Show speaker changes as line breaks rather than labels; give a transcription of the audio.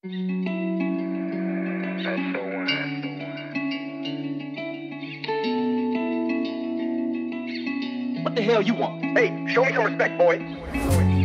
What the hell you want?
Hey, show me some respect, boy.